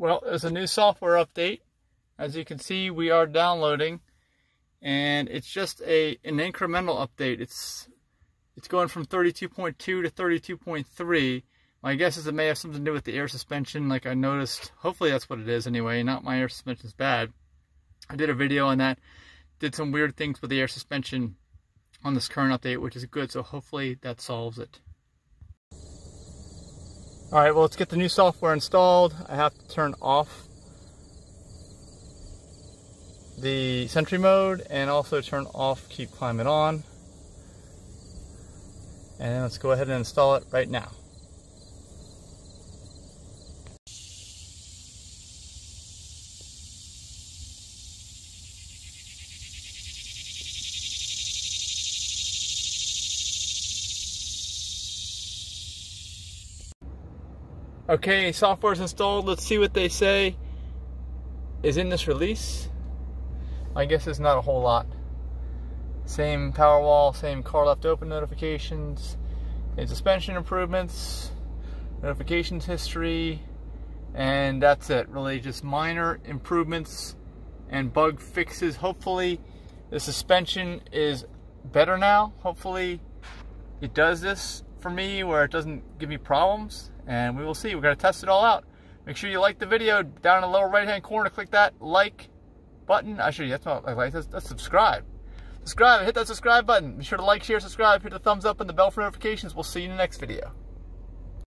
Well, there's a new software update. As you can see, we are downloading and it's just a an incremental update. It's it's going from 32.2 to 32.3. My guess is it may have something to do with the air suspension like I noticed. Hopefully that's what it is anyway, not my air suspension is bad. I did a video on that, did some weird things with the air suspension on this current update, which is good, so hopefully that solves it. Alright, well let's get the new software installed. I have to turn off the Sentry mode and also turn off Keep Climate on. And let's go ahead and install it right now. Okay, software's installed. Let's see what they say is in this release. I guess it's not a whole lot. Same power wall, same car left open notifications, and suspension improvements, notifications history, and that's it. Really just minor improvements and bug fixes. Hopefully the suspension is better now. Hopefully it does this for me where it doesn't give me problems and we will see. We're going to test it all out. Make sure you like the video down in the lower right hand corner. Click that like button. I Actually, that's not like that's, that's subscribe. Subscribe. Hit that subscribe button. Be sure to like, share, subscribe. Hit the thumbs up and the bell for notifications. We'll see you in the next video.